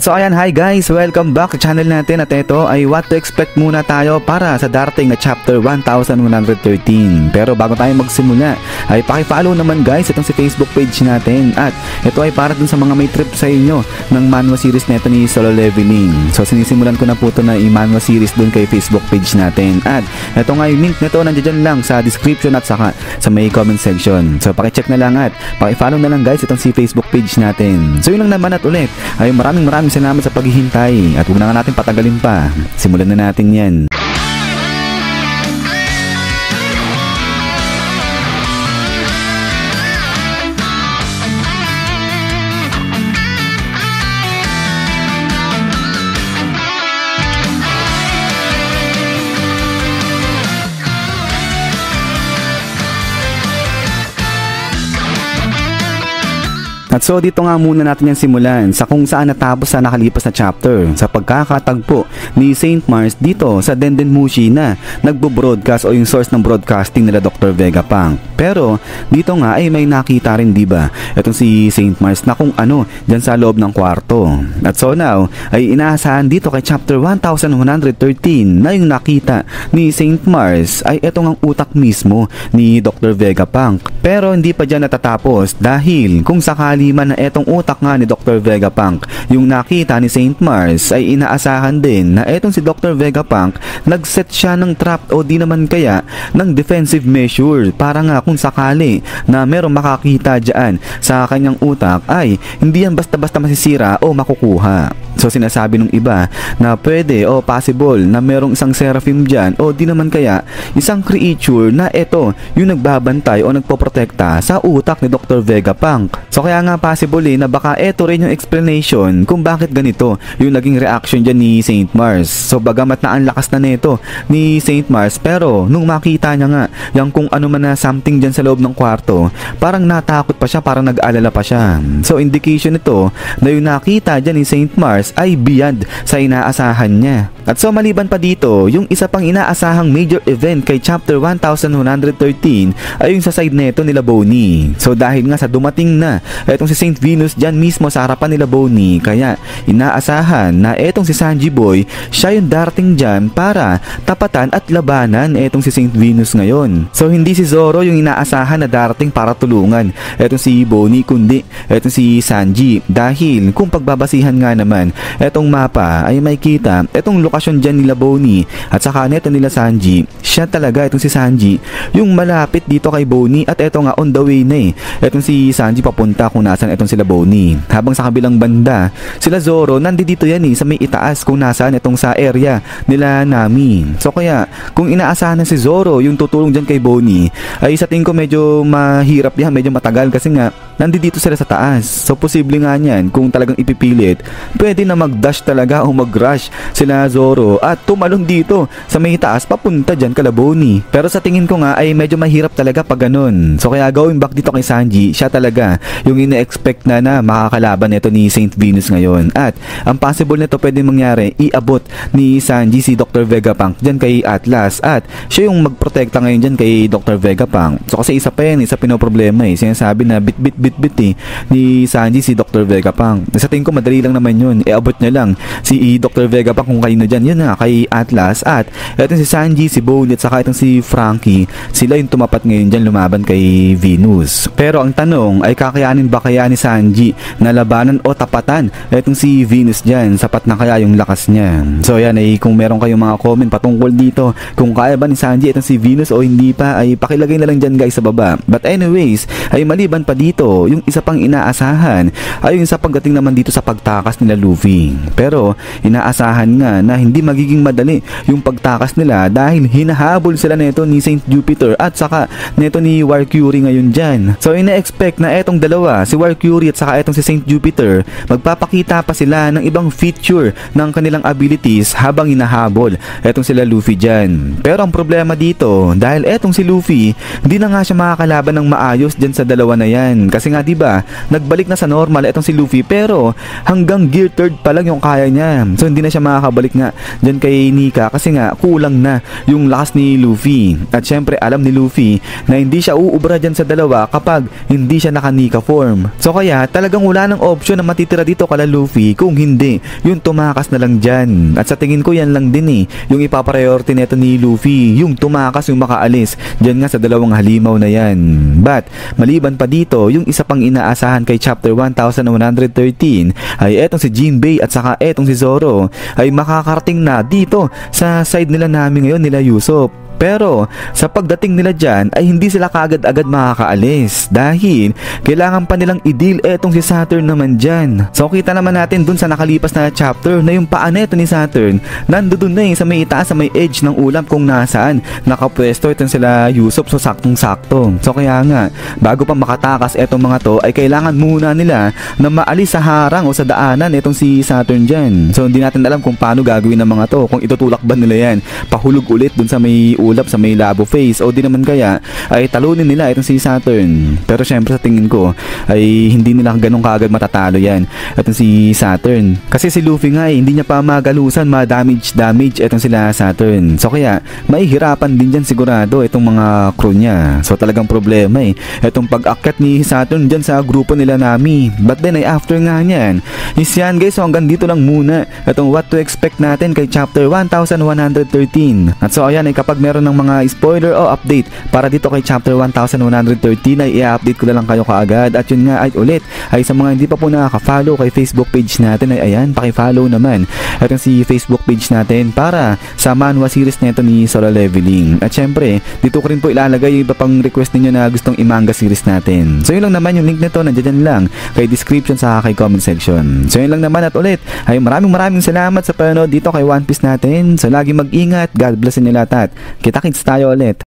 So ayan, hi guys! Welcome back sa channel natin at ito ay what to expect muna tayo para sa darating na chapter 1113. Pero bago tayo magsimula, ay pakifollow naman guys itong si Facebook page natin at ito ay para dun sa mga may trip sa inyo ng manhwa series neto ni Solo Leveling. So sinisimulan ko na po ito na i-manhwa series dun kay Facebook page natin at ito nga yung link nito nandiyan lang sa description at saka sa may comment section. So pakicheck na lang at pakifollow na lang guys itong si Facebook page natin. So yun lang naman at ulit ay maraming maraming salamat sa paghihintay at huwag na nga natin patagalin pa. Simulan na natin yan. At so dito nga muna natin yung simulan sa kung saan natapos sa nakalipas na chapter sa pagkakatagpo ni St. Mars dito sa Dendenmushi na nagbo-broadcast o yung source ng broadcasting nila Dr. Vegapunk. Pero dito nga ay may nakita rin diba itong si St. Mars na kung ano dyan sa loob ng kwarto. At so now ay inaasahan dito kay chapter 1113 na yung nakita ni St. Mars ay itong ang utak mismo ni Dr. Vegapunk. Pero hindi pa dyan natatapos dahil kung sakali man na etong utak nga ni Dr. Vegapunk yung nakita ni St. Mars ay inaasahan din na etong si Dr. Vegapunk nagset siya ng trap o di naman kaya ng defensive measure para nga kung sakali na merong makakita dyan sa kanyang utak ay hindi yan basta-basta masisira o makukuha. So sinasabi ng iba na pwede o possible na merong isang seraphim dyan o di naman kaya isang creature na ito yung nagbabantay o nagpoprotekta sa utak ni Dr. Vegapunk. So kaya nga possible eh na baka ito rin yung explanation kung bakit ganito yung naging reaction dyan ni St. Mars. So bagamat na ang lakas na nito ni St. Mars pero nung makita niya nga yung kung ano man na something dyan sa loob ng kwarto parang natakot pa siya parang nag-alala pa siya. So indication ito na yung nakita dyan ni St. Mars ay beyond sa inaasahan niya. At so maliban pa dito, yung isa pang inaasahang major event kay chapter 1113 ay yung sa side neto nila Bonnie. So dahil nga sa dumating na etong si St. Venus dyan mismo sa harapan nila Bonnie, kaya inaasahan na etong si Sanji Boy siya yung darating dyan para tapatan at labanan etong si St. Venus ngayon. So hindi si Zoro yung inaasahan na darating para tulungan etong si Bonnie kundi etong si Sanji dahil kung pagbabasihan nga naman etong mapa ay may kita etong lokasyon dyan nila Bonnie at saka neto nila Sanji. Siya talaga itong si Sanji. Yung malapit dito kay Bonnie at eto nga on the way na eh. Etong si Sanji papunta kung nasan etong sila Bonnie. Habang sa kabilang banda sila Zoro nandito yan eh sa may itaas kung nasaan etong sa area nila Nami. So kaya kung inaasahan na si Zoro yung tutulong dyan kay Bonnie ay sa tingin ko medyo mahirap yan medyo matagal kasi nga nandito sila sa taas. So posible nga niyan kung talagang ipipilit, pwede na mag-dash talaga o mag-rush sila Zoro at tumalon dito sa may taas papunta dyan kalaboni. Pero sa tingin ko nga ay medyo mahirap talaga pag ganun. So kaya going back dito kay Sanji, siya talaga yung ina-expect na na makakalaban nito ni Saint Venus ngayon. At ang possible nito pwede mangyari, iabot ni Sanji si Dr. Vegapunk dyan kay Atlas at siya yung magprotekta ngayon dyan kay Dr. Vegapunk. So kasi isa pa yan, isa pinoproblema eh. Sinasabi na bit bit bit bit eh ni Sanji si Dr. Vegapunk. Sa tingin ko madali lang naman yun. Iabot niya lang si Dr. Vegapunk kung kanino dyan. Yun na kay Atlas at itong si Sanji, si Bone at saka itong si Frankie sila yung tumapat ngayon dyan lumaban kay Venus. Pero ang tanong ay kakayanin ba kaya ni Sanji na labanan o tapatan itong si Venus dyan? Sapat na kaya yung lakas niya? So yan ay kung meron kayong mga comment patungkol dito kung kaya ba ni Sanji itong si Venus o hindi pa ay pakilagay na lang dyan guys sa baba. But anyways ay maliban pa dito yung isa pang inaasahan ay yung sa pagdating naman dito sa pagtakas nila Luffy. Pero inaasahan nga na hindi magiging madali yung pagtakas nila dahil hinahabol sila neto ni Saint Jupiter at saka neto ni Warcury ngayon dyan. So ina-expect na etong dalawa, si Warcury at saka etong si Saint Jupiter, magpapakita pa sila ng ibang feature ng kanilang abilities habang hinahabol etong sila Luffy dyan. Pero ang problema dito, dahil etong si Luffy, hindi na nga siya makakalaban ng maayos dyan sa dalawa na yan. Kasi Nga 'di ba, nagbalik na sa normal itong si Luffy pero hanggang gear third pa lang yung kaya niya. So hindi na siya makakabalik nga diyan kay Nika kasi nga kulang na yung lakas ni Luffy. At syempre alam ni Luffy na hindi siya uubra diyan sa dalawa kapag hindi siya naka-Nika form. So kaya talagang wala nang option na matitira dito kala Luffy kung hindi yung tumakas na lang diyan. At sa tingin ko yan lang din eh yung ipapriority nito ni Luffy yung tumakas yung makaalis diyan nga sa dalawang halimaw na yan. But maliban pa dito yung isa pang inaasahan kay chapter 1113 ay etong si Jinbei at saka etong si Zoro ay makakarating na dito sa side nila namin ngayon nila Yusuf. Pero sa pagdating nila dyan ay hindi sila kaagad-agad makakaalis dahil kailangan pa nilang i-deal etong si Saturn naman dyan. So kita naman natin dun sa nakalipas na chapter na yung paa neto ni Saturn nandoon na eh sa may itaas sa may edge ng ulap kung nasaan nakapwesto itong sila Yusuf so saktong sakto. So kaya nga bago pa makatakas etong mga to ay kailangan muna nila na maalis sa harang o sa daanan itong si Saturn dyan. So hindi natin alam kung paano gagawin ng mga to kung itutulak ba nila yan pahulog ulit dun sa may ulap sa may labo face o di naman kaya ay talunin nila itong si Saturn. Pero syempre sa tingin ko ay hindi nila ganun kaagad matatalo yan itong si Saturn. Kasi si Luffy nga eh, hindi niya pa magalusan ma-damage damage itong sila Saturn. So kaya mahihirapan din dyan sigurado itong mga crew niya. So talagang problema eh. Itong pag-akyat ni Saturn dyan sa grupo nila Nami. But then ay after nga niyan. Is yan guys so hanggang dito lang muna itong what to expect natin kay chapter 1113. At so ayan ay kapag meron ng mga spoiler o update. Para dito kay chapter 1113 ay i-update ko na lang kayo kaagad. At yun nga ay ulit ay sa mga hindi pa po nakaka-follow kay Facebook page natin ay ayan paki-follow naman. At si Facebook page natin para sa manhwa series nito ni Solo Leveling. At syempre dito ko rin po ilalagay yung iba pang request ninyo na gustong imanga series natin. So yun lang naman yung link nito nandiyan lang kay description sa kay comment section. So yun lang naman at ulit ay maraming maraming salamat sa panonood dito kay One Piece natin. So lagi mag-ingat God bless inyo lahat at Kita-kits tayo ulit.